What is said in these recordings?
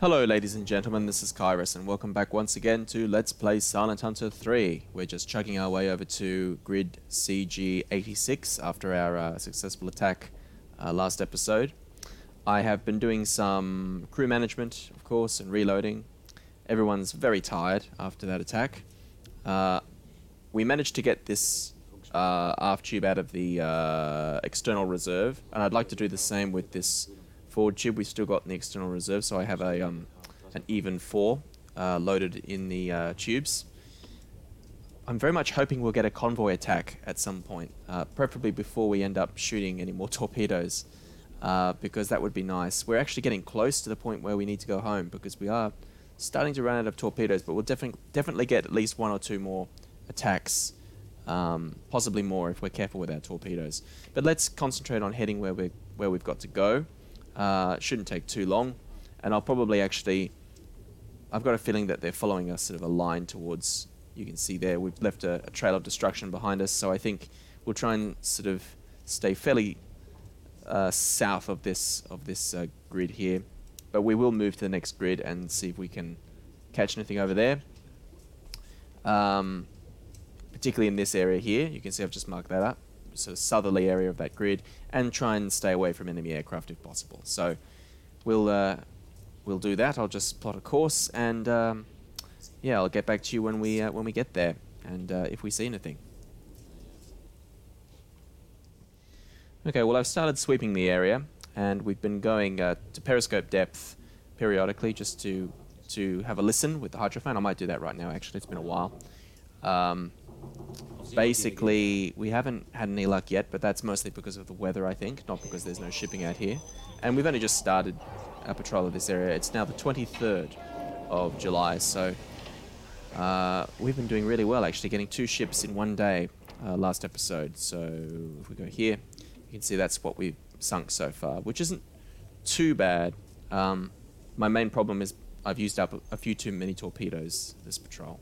Hello, ladies and gentlemen, this is Kairos, and welcome back once again to Let's Play Silent Hunter 3. We're just chugging our way over to grid CG86 after our uh, successful attack uh, last episode. I have been doing some crew management, of course, and reloading. Everyone's very tired after that attack. Uh, we managed to get this uh, aft tube out of the uh, external reserve, and I'd like to do the same with this forward tube. We've still got the external reserve, so I have a um, an even four uh, loaded in the uh, tubes. I'm very much hoping we'll get a convoy attack at some point, uh, preferably before we end up shooting any more torpedoes, uh, because that would be nice. We're actually getting close to the point where we need to go home because we are starting to run out of torpedoes, but we'll definitely definitely get at least one or two more attacks. Um, possibly more if we're careful with our torpedoes. But let's concentrate on heading where we where we've got to go. Uh, shouldn't take too long, and I'll probably actually. I've got a feeling that they're following us sort of a line towards. You can see there we've left a, a trail of destruction behind us, so I think we'll try and sort of stay fairly uh, south of this of this uh, grid here, but we will move to the next grid and see if we can catch anything over there. Um, particularly in this area here, you can see I've just marked that up sort of southerly area of that grid and try and stay away from enemy aircraft if possible. So we'll uh, we'll do that. I'll just plot a course and um, yeah, I'll get back to you when we uh, when we get there and uh, if we see anything. Okay, well I've started sweeping the area and we've been going uh, to periscope depth periodically just to to have a listen with the hydrophone. I might do that right now. Actually, it's been a while. Um, basically, we haven't had any luck yet, but that's mostly because of the weather, I think, not because there's no shipping out here. And we've only just started our patrol of this area. It's now the 23rd of July, so uh, we've been doing really well, actually, getting two ships in one day uh, last episode. So if we go here, you can see that's what we've sunk so far, which isn't too bad. Um, my main problem is I've used up a few too many torpedoes this patrol,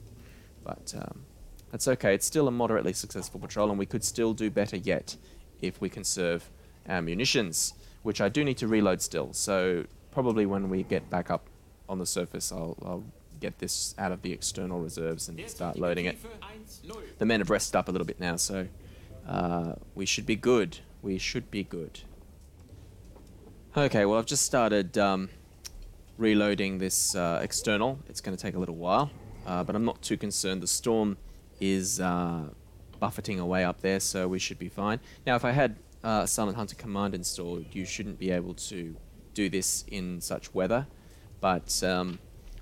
but um, that's okay. It's still a moderately successful patrol, and we could still do better yet if we conserve our munitions, which I do need to reload still. So probably when we get back up on the surface, I'll, I'll get this out of the external reserves and start loading it. The men have rested up a little bit now, so uh, we should be good. We should be good. Okay, well I've just started um, reloading this uh, external. It's going to take a little while, uh, but I'm not too concerned. The storm is uh, buffeting away up there, so we should be fine. Now, if I had uh, Silent Hunter Command installed, you shouldn't be able to do this in such weather, but um,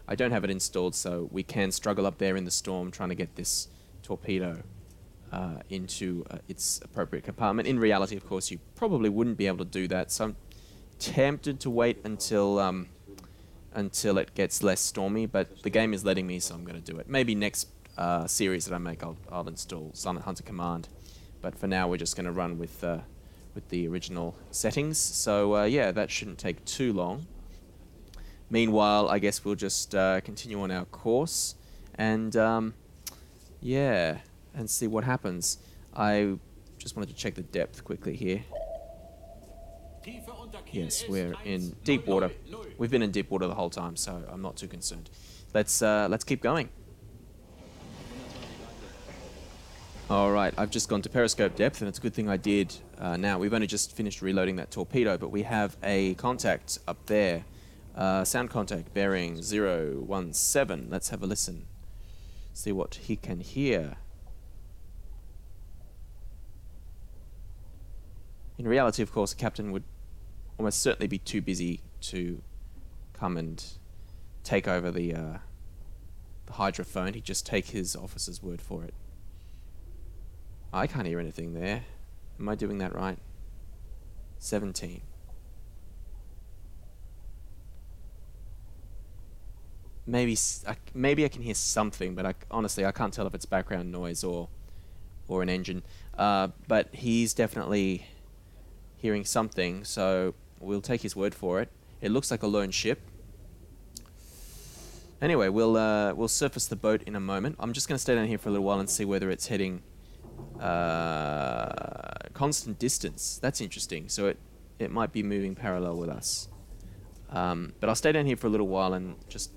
I don't have it installed, so we can struggle up there in the storm trying to get this torpedo uh, into uh, its appropriate compartment. In reality, of course, you probably wouldn't be able to do that, so I'm tempted to wait until um, until it gets less stormy, but the game is letting me, so I'm going to do it. Maybe next uh, series that I make, I'll, I'll install Silent Hunter Command. But for now, we're just going to run with uh, with the original settings. So uh, yeah, that shouldn't take too long. Meanwhile, I guess we'll just uh, continue on our course and um, yeah, and see what happens. I just wanted to check the depth quickly here. Yes, we're in deep water. We've been in deep water the whole time, so I'm not too concerned. Let's uh, let's keep going. Alright, I've just gone to periscope depth, and it's a good thing I did uh, now. We've only just finished reloading that torpedo, but we have a contact up there. Uh, sound contact bearing 017. Let's have a listen. See what he can hear. In reality, of course, a captain would almost certainly be too busy to come and take over the, uh, the hydrophone. He'd just take his officer's word for it. I can't hear anything there. Am I doing that right? 17. Maybe maybe I can hear something, but I, honestly I can't tell if it's background noise or or an engine. Uh, but he's definitely hearing something, so we'll take his word for it. It looks like a lone ship. Anyway, we'll uh, we'll surface the boat in a moment. I'm just going to stay down here for a little while and see whether it's heading uh, constant distance. That's interesting. So it, it might be moving parallel with us. Um, but I'll stay down here for a little while and just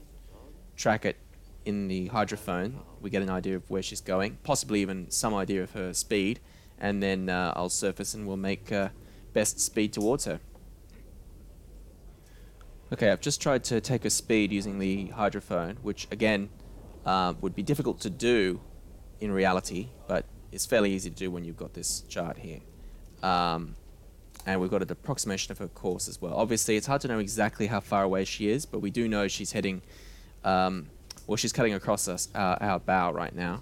track it in the hydrophone. We get an idea of where she's going, possibly even some idea of her speed, and then uh, I'll surface and we'll make uh, best speed towards her. Okay, I've just tried to take a speed using the hydrophone, which again uh, would be difficult to do in reality, but it's fairly easy to do when you've got this chart here. Um, and we've got an approximation of her course as well. Obviously, it's hard to know exactly how far away she is, but we do know she's heading, um, well, she's cutting across us, uh, our bow right now.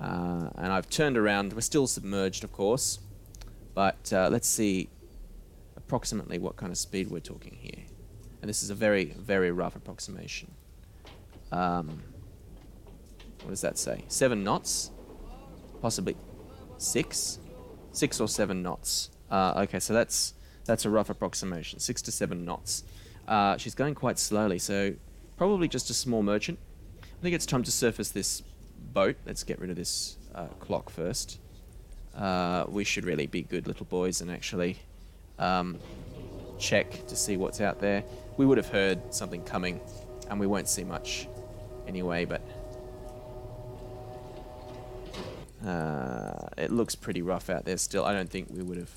Uh, and I've turned around. We're still submerged, of course, but uh, let's see approximately what kind of speed we're talking here. And this is a very, very rough approximation. Um, what does that say? Seven knots? Possibly six? Six or seven knots. Uh, okay, so that's that's a rough approximation. Six to seven knots. Uh, she's going quite slowly, so probably just a small merchant. I think it's time to surface this boat. Let's get rid of this uh, clock first. Uh, we should really be good little boys and actually um, check to see what's out there. We would have heard something coming, and we won't see much anyway, but uh, it looks pretty rough out there still. I don't think we would have...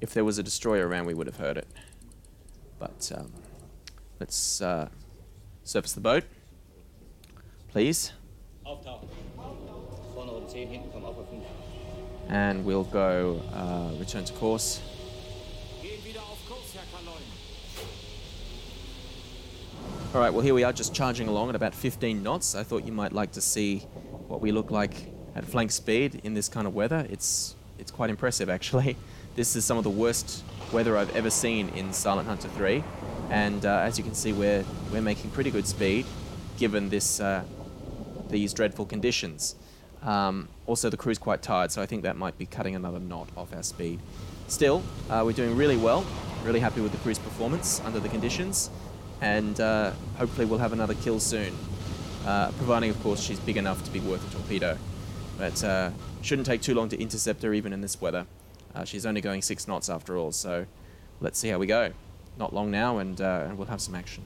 If there was a destroyer around, we would have heard it. But um, let's uh, surface the boat, please. Auftauchen. Vordere 10, hinten kommen auf 5. And we'll go uh, return to course. Gehen wieder auf Kurs, Herr Kaleun. All right, well, here we are just charging along at about 15 knots. I thought you might like to see what we look like at flank speed in this kind of weather. It's, it's quite impressive, actually. This is some of the worst weather I've ever seen in Silent Hunter 3. And uh, as you can see, we're, we're making pretty good speed given this, uh, these dreadful conditions. Um, also, the crew's quite tired, so I think that might be cutting another knot off our speed. Still, uh, we're doing really well. Really happy with the crew's performance under the conditions, and uh, hopefully we'll have another kill soon. Uh, providing, of course, she's big enough to be worth a torpedo. But uh, shouldn't take too long to intercept her, even in this weather. Uh, she's only going six knots after all, so let's see how we go. Not long now, and, uh, and we'll have some action.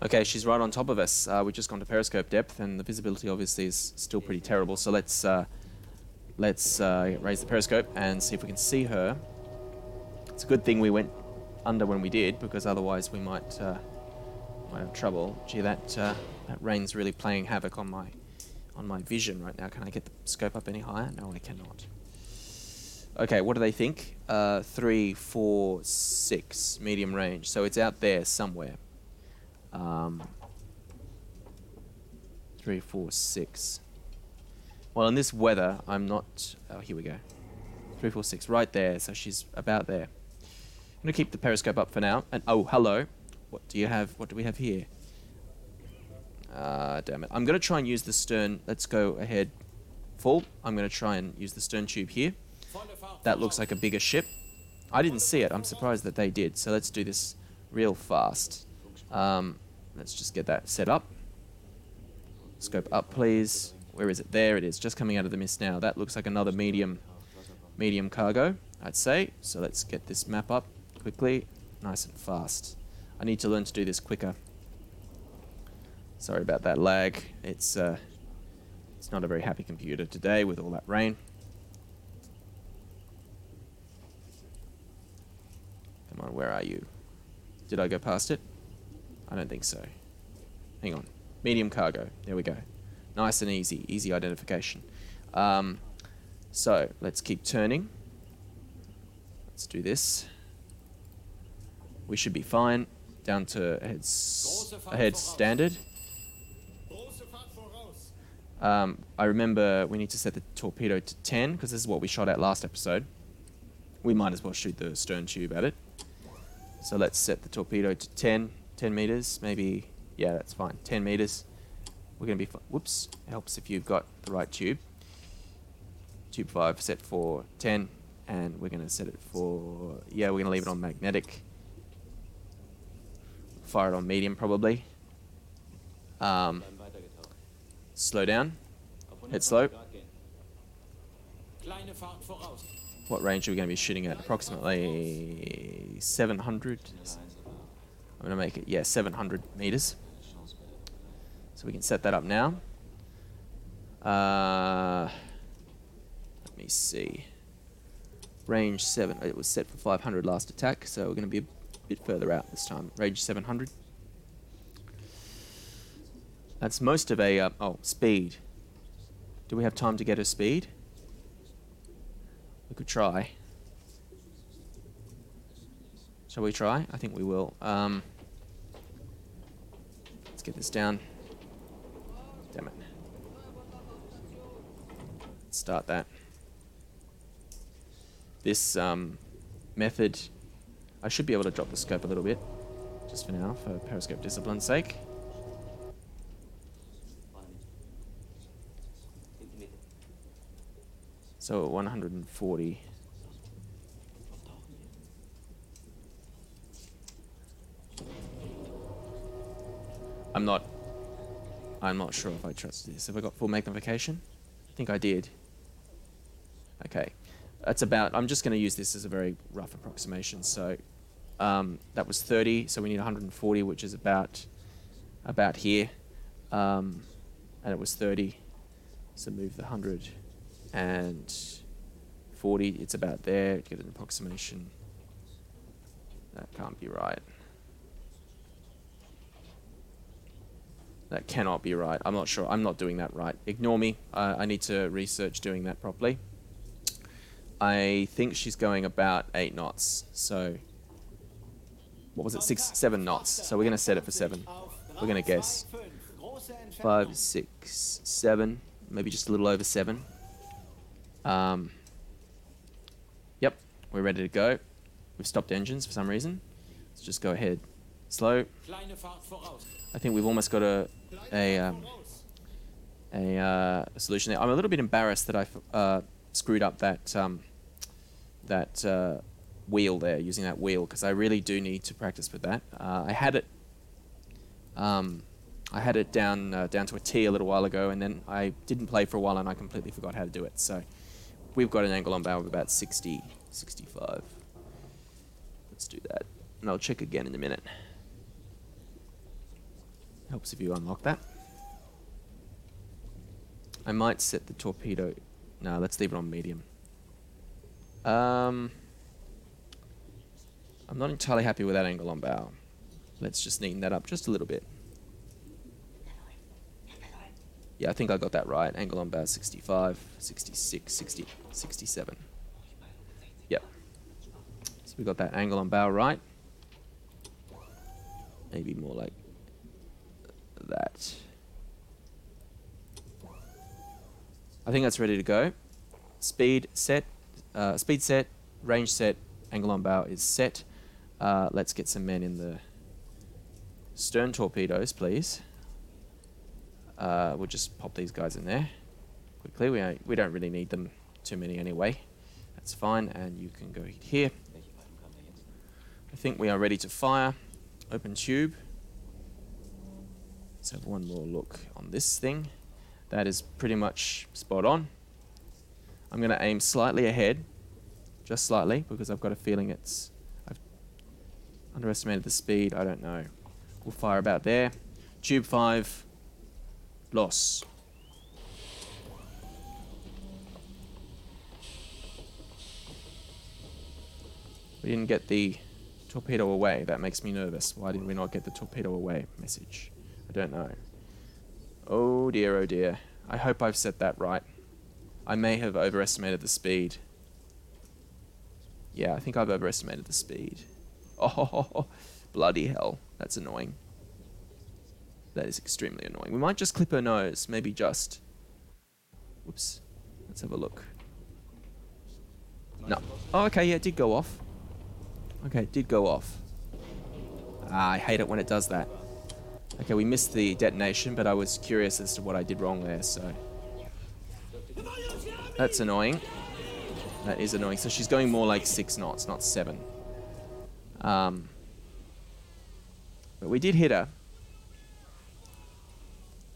Okay, she's right on top of us. Uh, we've just gone to periscope depth, and the visibility obviously is still pretty terrible. So let's uh, let's uh, raise the periscope and see if we can see her. It's a good thing we went under when we did, because otherwise we might might have trouble. Gee, that uh, that rain's really playing havoc on my on my vision right now. Can I get the scope up any higher? No, I cannot. Okay, what do they think? Uh, three, four, six, medium range. So it's out there somewhere. Um, three, four, six. Well, in this weather, I'm not. Oh, here we go. Three, four, six, right there. So she's about there. I'm gonna keep the periscope up for now. And oh, hello. What do you have? What do we have here? Ah, damn it. I'm gonna try and use the stern. Let's go ahead. Full. I'm gonna try and use the stern tube here. That looks like a bigger ship. I didn't see it. I'm surprised that they did. So let's do this real fast. Um, let's just get that set up. Scope up, please. Where is it? There it is. Just coming out of the mist now. That looks like another medium, medium cargo, I'd say. So let's get this map up quickly, nice and fast. I need to learn to do this quicker. Sorry about that lag. It's uh, it's not a very happy computer today with all that rain. Come on, where are you? Did I go past it? I don't think so. Hang on. Medium cargo. There we go. Nice and easy. Easy identification. Um, so, let's keep turning. Let's do this. We should be fine. Down to ahead, s- ahead standard. Um, I remember we need to set the torpedo to 10 because this is what we shot at last episode. We might as well shoot the stern tube at it. So let's set the torpedo to 10, 10 meters, maybe. Yeah, that's fine. 10 meters. We're going to be. Whoops. Helps if you've got the right tube. Tube 5 set for 10, and we're going to set it for. Yeah, we're going to leave it on magnetic. Fire it on medium, probably. Um, slow down. Fahrt voraus. what range are we going to be shooting at? Approximately 700. I'm going to make it, yeah, 700 meters. So we can set that up now. Uh, let me see. Range 7. It was set for 500 last attack, so we're going to be bit further out this time. Range 700. That's most of a... Uh, oh, speed. Do we have time to get her speed? We could try. Shall we try? I think we will. Um, let's get this down. Damn it. Let's start that. This um, method, I should be able to drop the scope a little bit, just for now, for periscope discipline's sake. So at 140. I'm not. I'm not sure if I trust this. Have I got full magnification? I think I did. Okay, that's about. I'm just going to use this as a very rough approximation. So um, that was 30. So we need 140, which is about about here, um, and it was 30. So move the 100 and 40, it's about there, get an approximation. That can't be right. That cannot be right. I'm not sure. I'm not doing that right. Ignore me. Uh, I need to research doing that properly. I think she's going about 8 knots. So, what was it? 6, 7 knots. So we're going to set it for 7. We're going to guess. five, six, seven, Maybe just a little over 7. Um, yep, we're ready to go. We've stopped engines for some reason. Let's just go ahead. Slow. I think we've almost got a a um, a, uh, solution there. I'm a little bit embarrassed that I uh, screwed up that um, that uh, wheel there, using that wheel, because I really do need to practice with that. Uh, I had it. Um, I had it down uh, down to a T a little while ago, and then I didn't play for a while, and I completely forgot how to do it. So we've got an angle on bow of about 60, 65. Let's do that, and I'll check again in a minute. Helps if you unlock that. I might set the torpedo. No, let's leave it on medium. Um, I'm not entirely happy with that angle on bow. Let's just neaten that up just a little bit. Yeah, I think I got that right. Angle on bow 65, 66, 60, 67. Yep. So we got that angle on bow right. Maybe more like that. I think that's ready to go. Speed set, uh, speed set, range set, angle on bow is set. Uh, let's get some men in the stern torpedoes, please. Uh, we'll just pop these guys in there quickly. We don't, we don't really need them too many anyway. That's fine, and you can go here. I think we are ready to fire. Open tube. Let's have one more look on this thing. That is pretty much spot on. I'm going to aim slightly ahead, just slightly, because I've got a feeling it's. I've underestimated the speed. I don't know. We'll fire about there. Tube 5. Loss. We didn't get the torpedo away. That makes me nervous. Why didn't we not get the torpedo away message? I don't know. Oh dear, oh dear. I hope I've set that right. I may have overestimated the speed. Yeah, I think I've overestimated the speed. Oh, bloody hell. That's annoying. That is extremely annoying. We might just clip her nose. Maybe just. Whoops. Let's have a look. No. Oh, okay, yeah, it did go off. Okay, it did go off. Ah, I hate it when it does that. Okay, we missed the detonation, but I was curious as to what I did wrong there, so. That's annoying. That is annoying. So she's going more like six knots, not seven. Um, but we did hit her.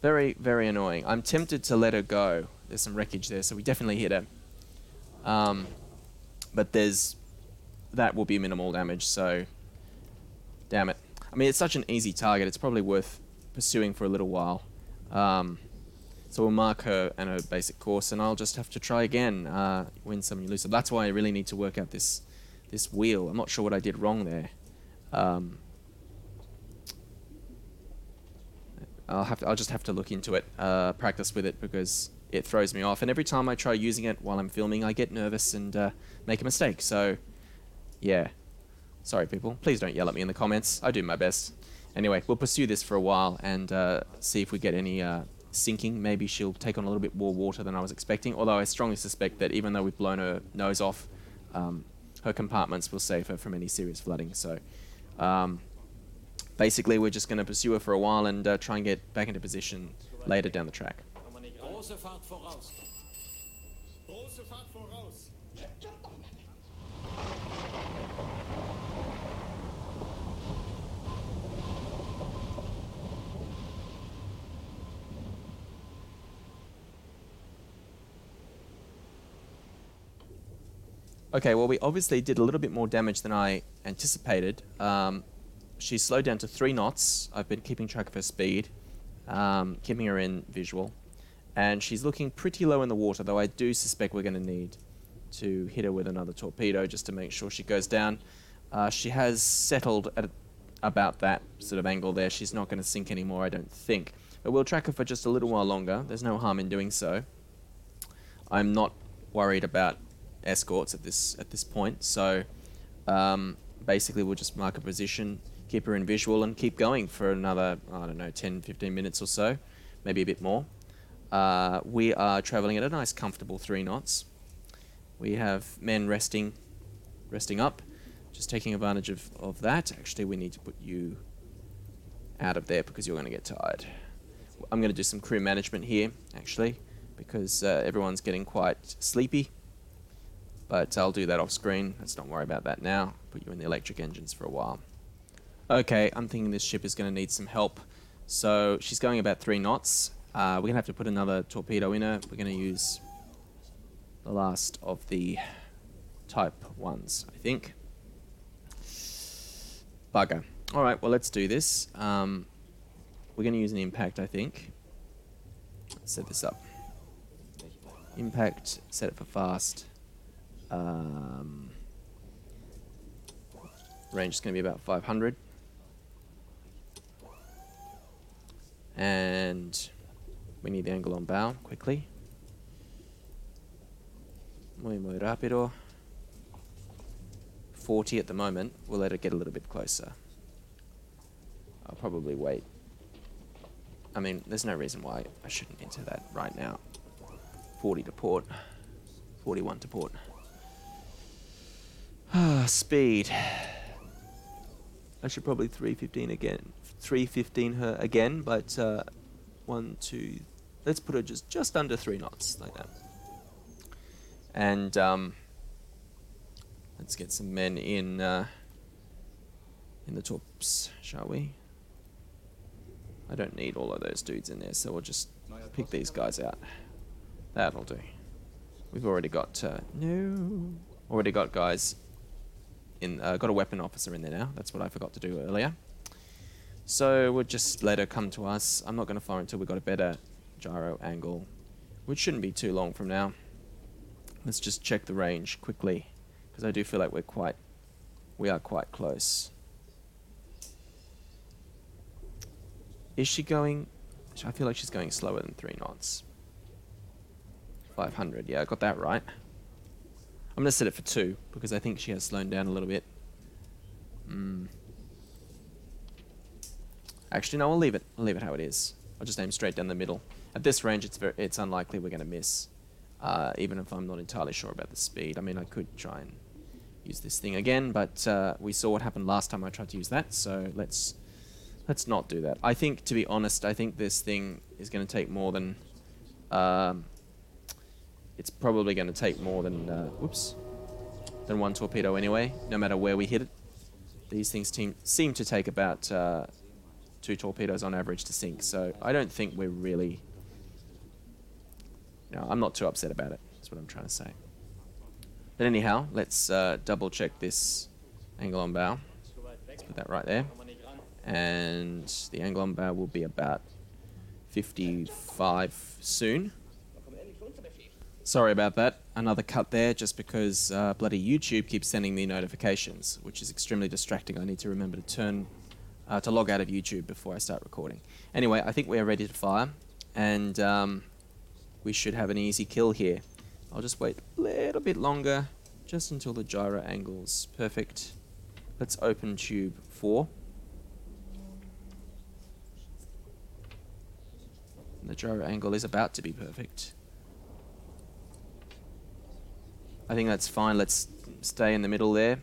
Very, very annoying. I'm tempted to let her go. There's some wreckage there, so we definitely hit her. Um, but there's that will be minimal damage. So, damn it. I mean, it's such an easy target. It's probably worth pursuing for a little while. Um, so we'll mark her and her basic course, and I'll just have to try again. Uh, win some, you lose some. That's why I really need to work out this this wheel. I'm not sure what I did wrong there. Um, I'll have to, I'll just have to look into it, uh, practice with it because it throws me off. And every time I try using it while I'm filming, I get nervous and uh, make a mistake. So, yeah. Sorry, people. Please don't yell at me in the comments. I do my best. Anyway, we'll pursue this for a while and uh, see if we get any uh, sinking. Maybe she'll take on a little bit more water than I was expecting. Although I strongly suspect that even though we've blown her nose off, um, her compartments will save her from any serious flooding. So, um, basically, we're just going to pursue her for a while and uh, try and get back into position later down the track. Okay, well, we obviously did a little bit more damage than I anticipated. Um, she slowed down to three knots. I've been keeping track of her speed, um, keeping her in visual. And she's looking pretty low in the water, though I do suspect we're going to need to hit her with another torpedo just to make sure she goes down. Uh, she has settled at about that sort of angle there. She's not going to sink anymore, I don't think. But we'll track her for just a little while longer. There's no harm in doing so. I'm not worried about escorts at this at this point. So um, basically, we'll just mark a position, keep her in visual, and keep going for another I don't know 10, 15 minutes or so, maybe a bit more. Uh, we are traveling at a nice, comfortable three knots. We have men resting, resting up, just taking advantage of, of that. Actually, we need to put you out of there because you're going to get tired. I'm going to do some crew management here, actually, because uh, everyone's getting quite sleepy. But I'll do that off screen. Let's not worry about that now. Put you in the electric engines for a while. Okay, I'm thinking this ship is going to need some help. So she's going about three knots. Uh, we're going to have to put another torpedo in her. We're going to use the last of the type ones, I think. Bugger. All right, well, let's do this. Um, we're going to use an impact, I think. Set this up. Impact, set it for fast. Um, range is going to be about 500. And we need the angle on bow quickly. Muy, muy rápido. 40 at the moment. We'll let it get a little bit closer. I'll probably wait. I mean, there's no reason why I shouldn't enter that right now. 40 to port. 41 to port. Ah, speed. I should probably 315 again. 315 her again, but uh, one, two, let's put her just just under three knots, like that. And um, let's get some men in uh, in the tops, shall we? I don't need all of those dudes in there, so we'll just pick these guys out. That'll do. We've already got uh, no, already got guys in. Uh, got a weapon officer in there now. That's what I forgot to do earlier. So we'll just let her come to us. I'm not going to fire until we've got a better gyro angle, which shouldn't be too long from now. Let's just check the range quickly, because I do feel like we're quite, we are quite close. Is she going? I feel like she's going slower than three knots. 500, yeah, I got that right. I'm going to set it for two, because I think she has slowed down a little bit. Hmm. Actually, no, I'll leave it. I'll leave it how it is. I'll just aim straight down the middle. At this range, it's very, it's unlikely we're going to miss, uh, even if I'm not entirely sure about the speed. I mean, I could try and use this thing again, but uh, we saw what happened last time I tried to use that, so let's let's not do that. I think, to be honest, I think this thing is going to take more than... Um, it's probably going to take more than... Uh, whoops. Than one torpedo anyway, no matter where we hit it. These things team, seem to take about uh, two torpedoes on average to sink. So I don't think we're really. No, I'm not too upset about it. That's what I'm trying to say. But anyhow, let's uh, double check this angle on bow. Weg. Put that right there. And the angle on bow will be about 55 soon. Sorry about that. Another cut there just because uh, bloody YouTube keeps sending me notifications, which is extremely distracting. I need to remember to turn, uh, to log out of YouTube before I start recording. Anyway, I think we are ready to fire, and um, we should have an easy kill here. I'll just wait a little bit longer, just until the gyro angle's perfect. Let's open tube 4. And the gyro angle is about to be perfect. I think that's fine. Let's stay in the middle there.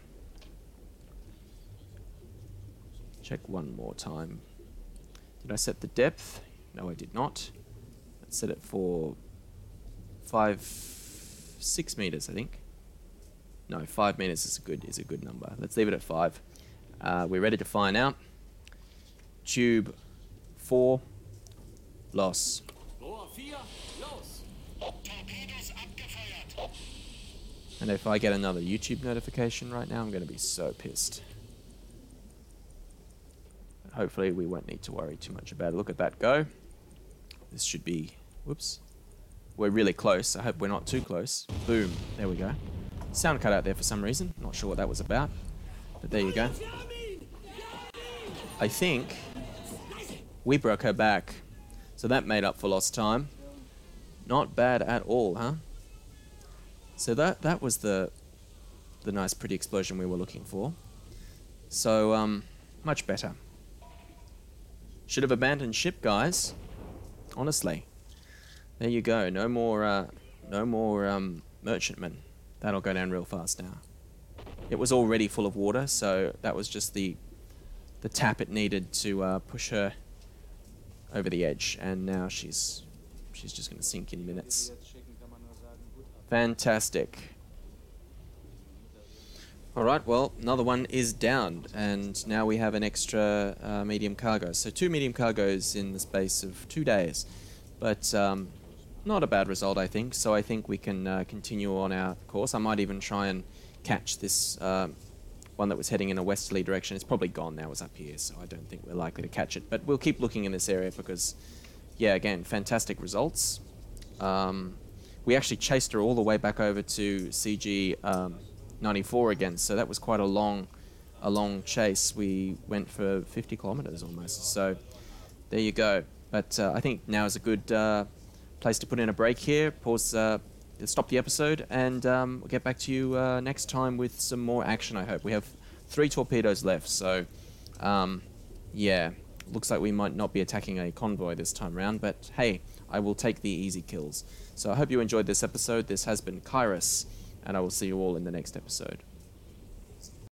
Check one more time. Did I set the depth? No, I did not. Let's set it for five, six meters, I think. No, five meters is a good is a good number. Let's leave it at five. Uh, we're ready to find out. Tube four, loss. Rohr 4, los! And if I get another YouTube notification right now, I'm going to be so pissed. Hopefully, we won't need to worry too much about it. Look at that go. This should be. Whoops. We're really close. I hope we're not too close. Boom. There we go. Sound cut out there for some reason. Not sure what that was about. But there you go. I think we broke her back. So that made up for lost time. Not bad at all, huh? So that that was the the nice pretty explosion we were looking for. So um much better. Should have abandoned ship, guys. Honestly. There you go. No more uh no more um merchantmen. That'll go down real fast now. It was already full of water, so that was just the the tap it needed to uh, push her over the edge, and now she's she's just going to sink in minutes. Fantastic. All right, well, another one is down, and now we have an extra uh, medium cargo. So two medium cargoes in the space of two days, but um, not a bad result, I think. So I think we can uh, continue on our course. I might even try and catch this uh, one that was heading in a westerly direction. It's probably gone now. It's up here, so I don't think we're likely to catch it. But we'll keep looking in this area because, yeah, again, fantastic results. Um, we actually chased her all the way back over to CG um, 94 again, so that was quite a long, a long chase. We went for 50 kilometers almost. So there you go. But uh, I think now is a good uh, place to put in a break here. Pause, uh, stop the episode, and um, we'll get back to you uh, next time with some more action. I hope we have three torpedoes left. So um, yeah, looks like we might not be attacking a convoy this time round. But hey, I will take the easy kills. So I hope you enjoyed this episode. This has been Kairos, and I will see you all in the next episode.